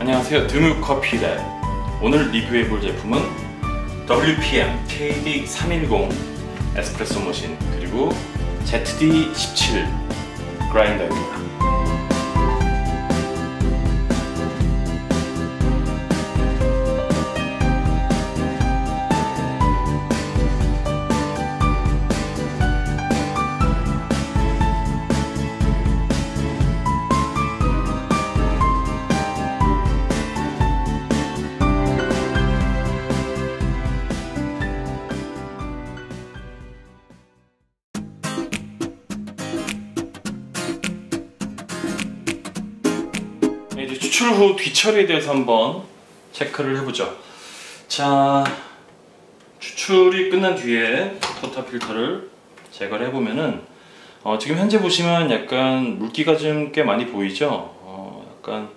안녕하세요. 드뮤 커피랩 오늘 리뷰해볼 제품은 WPM KD310 에스프레소 머신 그리고 ZD17 그라인더입니다 추출 후 뒤처리에 대해서 한번 체크를 해보죠. 자, 추출이 끝난 뒤에 포타 필터를 제거를 해보면은 어, 지금 현재 보시면 약간 물기가 좀 꽤 많이 보이죠. 어, 약간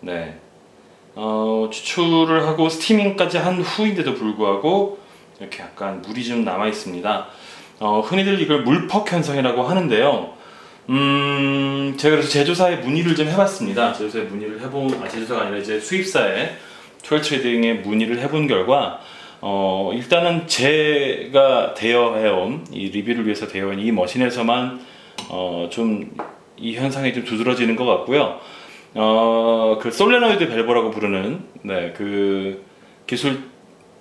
네. 어, 추출을 하고 스티밍까지 한 후인데도 불구하고 이렇게 약간 물이 좀 남아 있습니다. 어, 흔히들 이걸 물퍽 현상이라고 하는데요. 음, 제가 그래서 제조사에 문의를 좀 해봤습니다. 제조사에 문의를 해본, 아, 제조사가 아니라 이제 수입사에 트레이딩에 문의를 해본 결과, 어, 일단은 제가 대여해온, 이 리뷰를 위해서 대여한 이 머신에서만, 어, 좀, 이 현상이 좀 두드러지는 것 같고요. 어, 그 솔레노이드 밸브라고 부르는, 네, 그 기술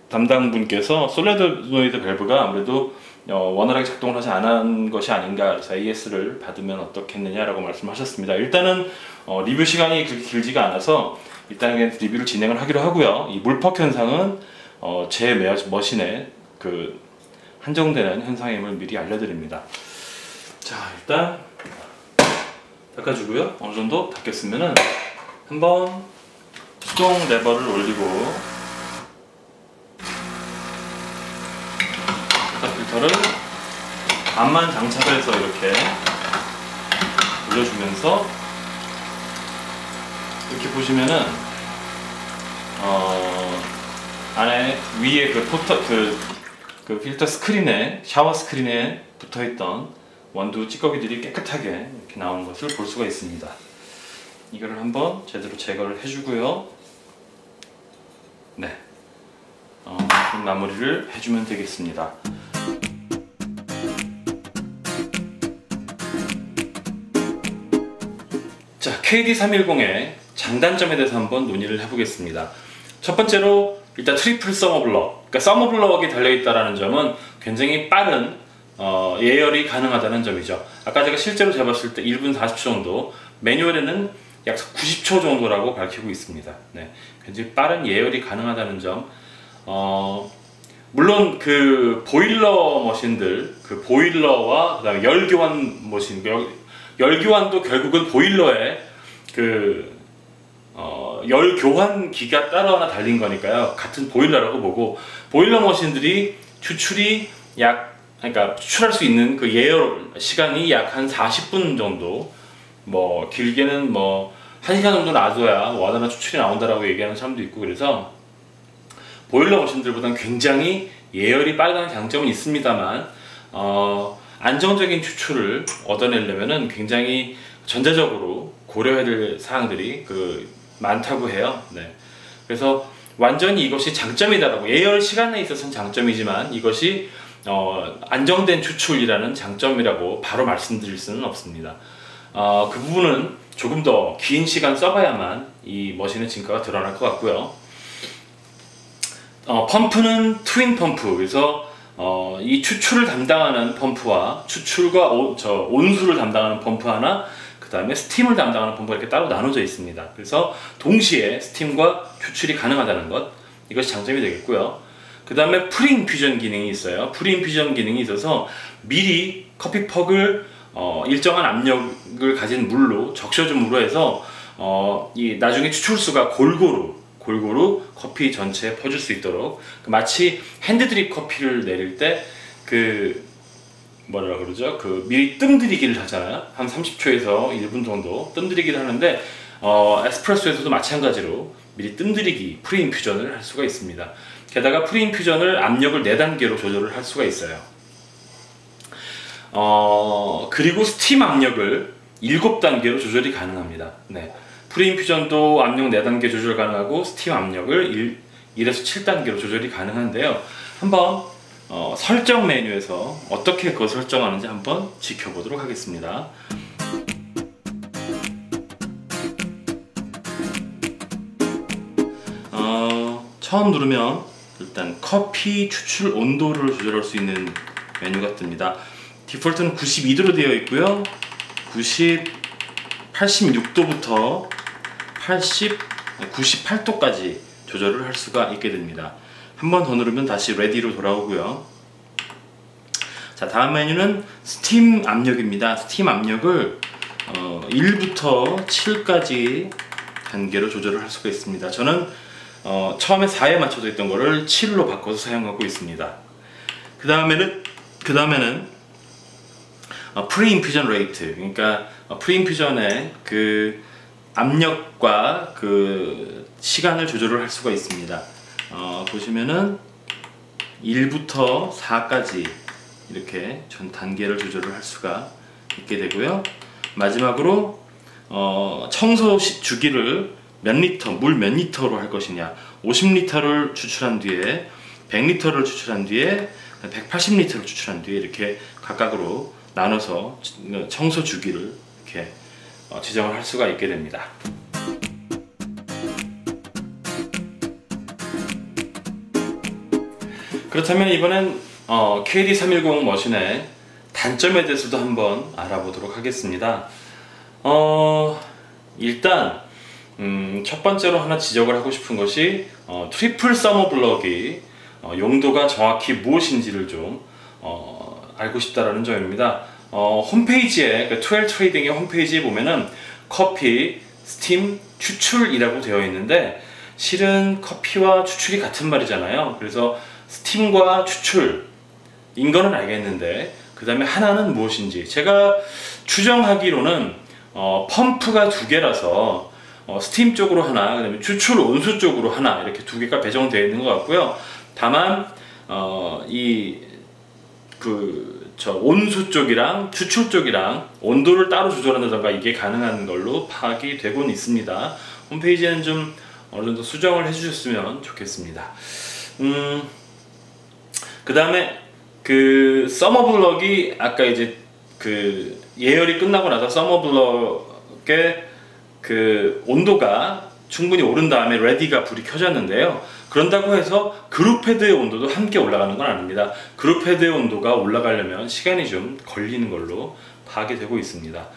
담당 분께서 솔레노이드 밸브가 아무래도 어, 원활하게 작동을 하지 않은 것이 아닌가 그래서 AS를 받으면 어떻겠느냐라고 말씀하셨습니다. 일단은 어, 리뷰 시간이 그렇게 길지가 않아서 일단 리뷰를 진행을 하기로 하고요. 이 물퍽 현상은 어, 제 머신에 그 한정되는 현상임을 미리 알려드립니다. 자 일단 닦아주고요. 어느 정도 닦였으면은 한번 수동 레버를 올리고 필터를 반만 장착을 해서 이렇게 올려주면서 이렇게 보시면은 어 안에 위에 그 포터 그, 그 필터 스크린에 샤워 스크린에 붙어있던 원두 찌꺼기들이 깨끗하게 이렇게 나오는 것을 볼 수가 있습니다. 이거를 한번 제대로 제거를 해주고요. 네, 어, 마무리를 해주면 되겠습니다. KD310의 장단점에 대해서 한번 논의를 해보겠습니다. 첫 번째로 일단 triple thermoblock, 그러니까 thermoblock이 달려있다는 점은 굉장히 빠른 어, 예열이 가능하다는 점이죠. 아까 제가 실제로 재봤을 때 1분 40초 정도, 매뉴얼에는 약 90초 정도라고 밝히고 있습니다. 네, 굉장히 빠른 예열이 가능하다는 점. 어, 물론 그 보일러 머신들, 그 보일러와 그다음에 열 교환 머신, 열, 열교환도 결국은 보일러에 그, 어, 열 교환기가 따로 하나 달린 거니까요. 같은 보일러라고 보고, 보일러 머신들이 추출이 약, 그러니까 추출할 수 있는 그 예열 시간이 약 한 40분 정도, 뭐, 길게는 뭐, 1시간 정도 놔둬야 와다나 추출이 나온다라고 얘기하는 사람도 있고, 그래서 보일러 머신들보다는 굉장히 예열이 빠르다는 장점은 있습니다만, 어, 안정적인 추출을 얻어내려면은 굉장히 전자적으로 고려해야 될 사항들이 그 많다고 해요. 네. 그래서 완전히 이것이 장점이다라고 예열 시간에 있어서는 장점이지만 이것이 어, 안정된 추출이라는 장점이라고 바로 말씀드릴 수는 없습니다. 어, 그 부분은 조금 더 긴 시간 써봐야만 이 머신의 진가가 드러날 것 같고요. 어, 펌프는 twin 펌프 그래서 어, 이 추출을 담당하는 펌프와 추출과 오, 저 온수를 담당하는 펌프 하나, 그 다음에 스팀을 담당하는 펌프가 이렇게 따로 나눠져 있습니다. 그래서 동시에 스팀과 추출이 가능하다는 것, 이것이 장점이 되겠고요. 그 다음에 pre-infusion 기능이 있어요. pre-infusion 기능이 있어서 미리 커피퍽을 어, 일정한 압력을 가진 물로 적셔준 물로 해서 어, 이 나중에 추출수가 골고루 골고루 커피 전체에 퍼질 수 있도록 마치 핸드드립 커피를 내릴 때그 뭐라 그러죠? 그 미리 뜸들이기를 하잖아요. 한 30초에서 1분 정도 뜸들이기를 하는데 어, 에스프레소에서도 마찬가지로 미리 뜸들이기 프리인퓨전을 할 수가 있습니다. 게다가 pre-infusion을 압력을 4단계로 조절을 할 수가 있어요. 어, 그리고 스팀 압력을 7단계로 조절이 가능합니다. 네. pre-infusion도 압력 4단계 조절 가능하고 스팀 압력을 1, 1에서 7단계로 조절이 가능한데요. 한번 어, 설정 메뉴에서 어떻게 그걸 설정하는지 한번 지켜보도록 하겠습니다. 어, 처음 누르면 일단 커피 추출 온도를 조절할 수 있는 메뉴가 뜹니다. 디폴트는 92도로 되어 있고요. 90, 86도부터 80, 98도까지 조절을 할 수가 있게 됩니다. 한 번 더 누르면 다시 ready로 돌아오고요. 자, 다음 메뉴는 스팀 압력입니다. 스팀 압력을 어, 1부터 7까지 단계로 조절을 할 수가 있습니다. 저는 어, 처음에 4에 맞춰져 있던 거를 7로 바꿔서 사용하고 있습니다. 그 다음에는 그 다음에는 어, pre-infusion rate 그러니까 어, pre-infusion의 그 압력과 그 시간을 조절을 할 수가 있습니다. 어, 보시면은 1부터 4까지 이렇게 전 단계를 조절을 할 수가 있게 되고요. 마지막으로 어, 청소 주기를 몇 리터, 물 몇 리터로 할 것이냐 50리터를 추출한 뒤에 100리터를 추출한 뒤에 180리터를 추출한 뒤에 이렇게 각각으로 나눠서 청소 주기를 이렇게 어, 지정을 할 수가 있게 됩니다. 그렇다면 이번엔 어, KD310 머신의 단점에 대해서도 한번 알아보도록 하겠습니다. 어, 일단 음, 첫 번째로 하나 지적을 하고 싶은 것이 어, triple thermoblock이 어, 용도가 정확히 무엇인지를 좀 어, 알고 싶다라는 점입니다. 어, 홈페이지에 그 트웰 트레이딩의 홈페이지에 보면은 커피, 스팀, 추출이라고 되어 있는데 실은 커피와 추출이 같은 말이잖아요. 그래서 스팀과 추출인 거는 알겠는데 그 다음에 하나는 무엇인지 제가 추정하기로는 어, 펌프가 두 개라서 어, 스팀 쪽으로 하나 그다음에 추출 온수 쪽으로 하나 이렇게 두 개가 배정되어 있는 것 같고요. 다만 어, 이그 저 온수 쪽이랑 추출 쪽이랑 온도를 따로 조절한다던가 이게 가능한 걸로 파악이 되곤 있습니다. 홈페이지에는 좀 어느 정도 수정을 해주셨으면 좋겠습니다. 음, 그 다음에 그 thermoblock이 아까 이제 그 예열이 끝나고 나서 thermoblock의 그 온도가 충분히 오른 다음에 ready가 불이 켜졌는데요. 그런다고 해서 group head의 온도도 함께 올라가는 건 아닙니다. group head의 온도가 올라가려면 시간이 좀 걸리는 걸로 파악이 되고 있습니다.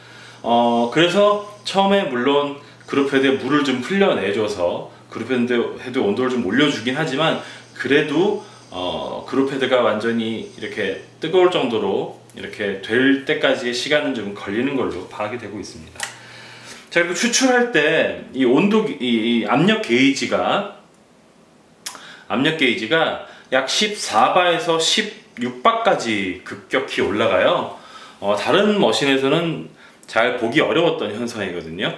어, 그래서 처음에 물론 group head에 물을 좀 흘려내줘서 group head 온도를 좀 올려주긴 하지만 그래도 어, group head가 완전히 이렇게 뜨거울 정도로 이렇게 될 때까지의 시간은 좀 걸리는 걸로 파악이 되고 있습니다. 자 그리고 추출할 때 이 온도 이, 이 압력 게이지가 압력 게이지가 약 14바에서 16바까지 급격히 올라가요. 어, 다른 머신에서는 잘 보기 어려웠던 현상이거든요.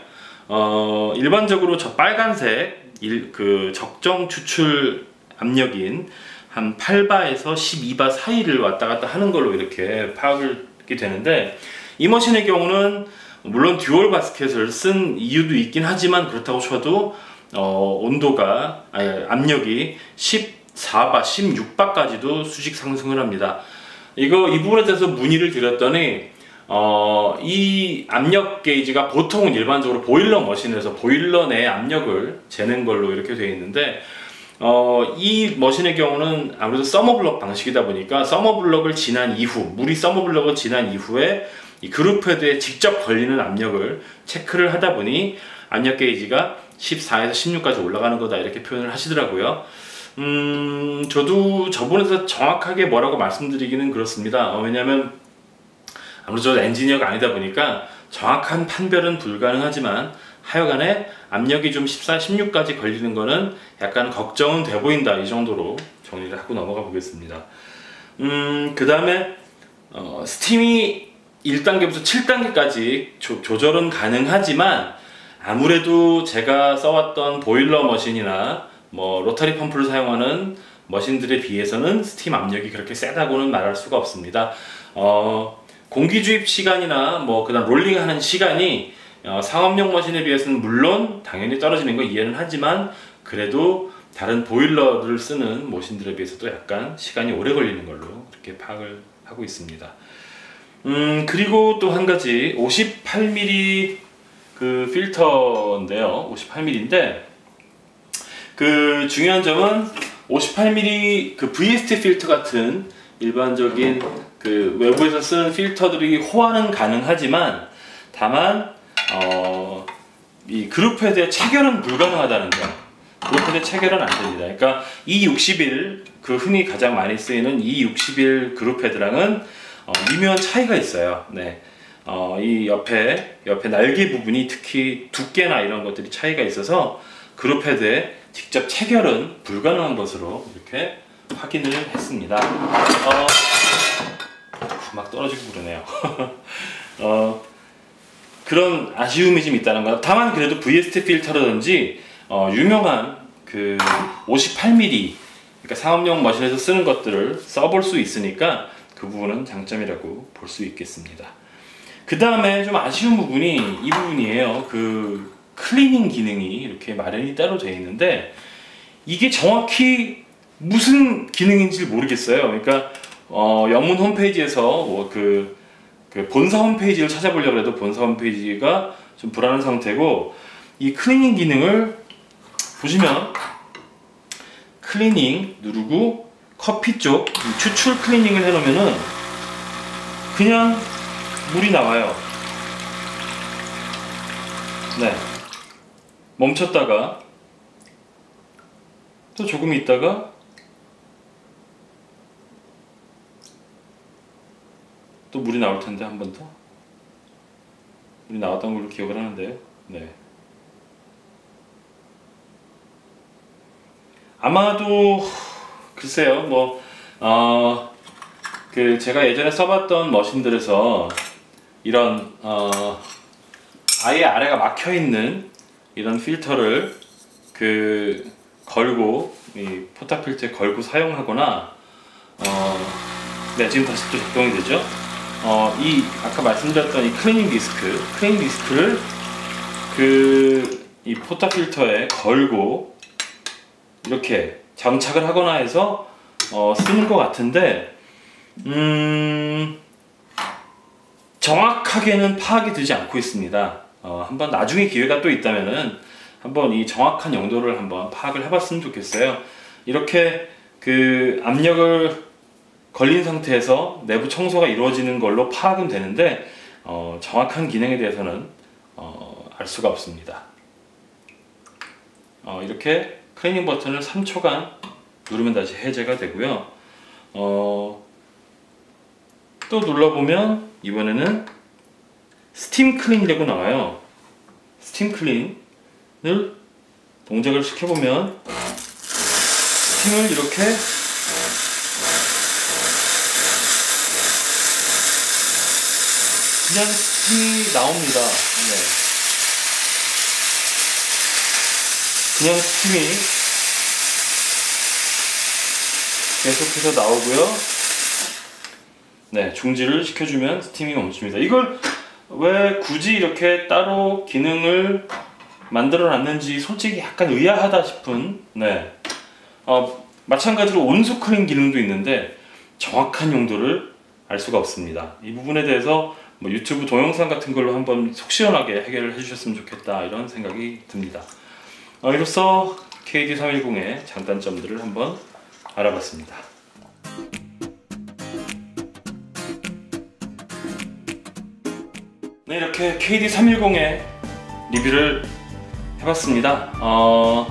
어, 일반적으로 저 빨간색 일, 그 적정 추출 압력인 한 8바에서 12바 사이를 왔다 갔다 하는 걸로 이렇게 파악이 되는데 이 머신의 경우는 물론 dual basket을 쓴 이유도 있긴 하지만 그렇다고 쳐도 어, 온도가 아니, 압력이 14바, 16바까지도 수직 상승을 합니다. 이거 이 부분에 대해서 문의를 드렸더니 어, 이 압력 게이지가 보통은 일반적으로 보일러 머신에서 보일러 내 압력을 재는 걸로 이렇게 되어 있는데 어, 이 머신의 경우는 아무래도 서머블럭 방식이다 보니까 서머블럭을 지난 이후 물이 서머블럭을 지난 이후에 이 그룹 헤드에 직접 걸리는 압력을 체크를 하다 보니 압력 게이지가 14에서 16까지 올라가는 거다 이렇게 표현을 하시더라고요. 음, 저도 저번에서 정확하게 뭐라고 말씀드리기는 그렇습니다. 어, 왜냐하면 아무래도 저 엔지니어가 아니다 보니까 정확한 판별은 불가능하지만 하여간에 압력이 좀 14, 16까지 걸리는 거는 약간 걱정은 돼 보인다 이 정도로 정리를 하고 넘어가 보겠습니다. 음, 그 다음에 어, 스팀이 1단계부터 7단계까지 조, 조절은 가능하지만 아무래도 제가 써왔던 보일러 머신이나 뭐 로터리 펌프를 사용하는 머신들에 비해서는 스팀 압력이 그렇게 세다고는 말할 수가 없습니다. 어, 공기 주입 시간이나 뭐 그다음 롤링하는 시간이 어, 상업용 머신에 비해서는 물론 당연히 떨어지는 거 이해는 하지만 그래도 다른 보일러를 쓰는 머신들에 비해서도 약간 시간이 오래 걸리는 걸로 이렇게 파악을 하고 있습니다. 음 그리고 또 한 가지 58mm 그 필터인데요. 58mm인데 그 중요한 점은 58mm 그 VST 필터 같은 일반적인 그 외부에서 쓰는 필터들이 호환은 가능하지만 다만 어, 이 group head의 체결은 불가능하다는 점. group head 체결은 안 됩니다. 그러니까 E61 그 흔히 가장 많이 쓰이는 E61 group head랑은 어, 미묘한 차이가 있어요. 네. 어, 이 옆에 옆에 날개 부분이 특히 두께나 이런 것들이 차이가 있어서 그룹 헤드에 직접 체결은 불가능한 것으로 이렇게 확인을 했습니다. 어, 막 떨어지고 그러네요. 어, 그런 아쉬움이 좀 있다는 거. 다만 그래도 VST 필터라든지 어, 유명한 그 58mm 그러니까 상업용 머신에서 쓰는 것들을 써볼 수 있으니까 그 부분은 장점이라고 볼 수 있겠습니다. 그 다음에 좀 아쉬운 부분이 이 부분이에요. 그 클리닝 기능이 이렇게 마련이 따로 되어 있는데 이게 정확히 무슨 기능인지 모르겠어요. 그러니까 어, 영문 홈페이지에서 뭐 그 그 본사 홈페이지를 찾아보려고 해도 본사 홈페이지가 좀 불안한 상태고 이 클리닝 기능을 보시면 클리닝 누르고 커피 쪽 추출 클리닝을 해놓으면은 그냥 물이 나와요. 네. 멈췄다가 또 조금 있다가 또 물이 나올 텐데 한 번 더. 물이 나왔던 걸로 기억을 하는데요. 네. 아마도 글쎄요 뭐 어, 그 제가 예전에 써봤던 머신들에서 이런 어, 아예 아래가 막혀 있는 이런 필터를 그 걸고 이 포타 필터에 걸고 사용하거나 어, 네 지금 다시 또 작동이 되죠. 어, 이 아까 말씀드렸던 이 클리닝 디스크, 클리닝 디스크를 그 이 portafilter에 걸고 이렇게 장착을 하거나 해서 어, 쓰는 것 같은데 음, 정확하게는 파악이 되지 않고 있습니다. 어, 한번 나중에 기회가 또 있다면은 한번 이 정확한 용도를 한번 파악을 해봤으면 좋겠어요. 이렇게 그 압력을 걸린 상태에서 내부 청소가 이루어지는 걸로 파악은 되는데 어, 정확한 기능에 대해서는 어, 알 수가 없습니다. 어, 이렇게 클리닝 버튼을 3초간 누르면 다시 해제가 되고요. 어, 또 눌러보면 이번에는 steam clean이라고 나와요. steam clean을 동작을 시켜보면 스팀을 이렇게 그냥 스팀이 나옵니다. 네. 그냥 스팀이 계속해서 나오고요. 네, 중지를 시켜주면 스팀이 멈춥니다. 이걸 왜 굳이 이렇게 따로 기능을 만들어 놨는지 솔직히 약간 의아하다 싶은 네. 어, 마찬가지로 온수 클린 기능도 있는데 정확한 용도를 알 수가 없습니다. 이 부분에 대해서 뭐 유튜브 동영상 같은 걸로 한번 속 시원하게 해결을 해주셨으면 좋겠다 이런 생각이 듭니다. 어, 이로써 KD310의 장단점들을 한번 알아봤습니다. 네 이렇게 KD310의 리뷰를 해봤습니다. 어,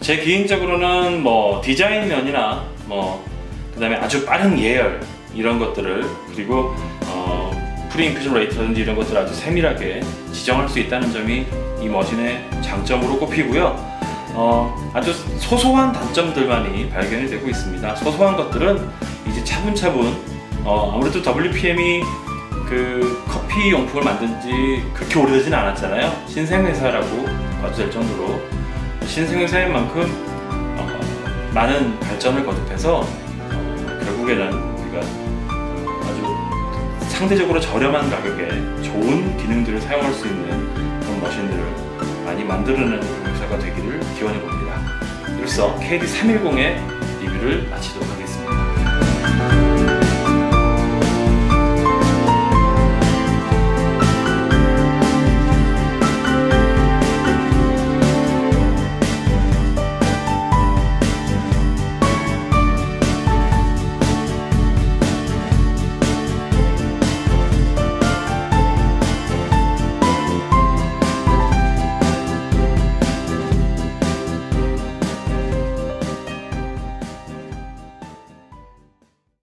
제 개인적으로는 뭐 디자인 면이나 뭐 그 다음에 아주 빠른 예열 이런 것들을 그리고 pre-infusion rate라든지 이런 것들을 아주 세밀하게 지정할 수 있다는 점이 이 machine의 장점으로 꼽히고요. 어, 아주 소소한 단점들만이 발견이 되고 있습니다. 소소한 것들은 이제 차분차분 어, 아무래도 WPM이 그 커피 용품을 만든 지 그렇게 오래되진 않았잖아요. 신생회사라고 봐도 될 정도로 신생회사인 만큼 어, 많은 발전을 거듭해서 어, 결국에는 우리가 상대적으로 저렴한 가격에 좋은 기능들을 사용할 수 있는 머신들을 많이 만들어내는 회사가 되기를 기원해 봅니다. 이로써 KD310의 리뷰를 마치도록 하겠습니다.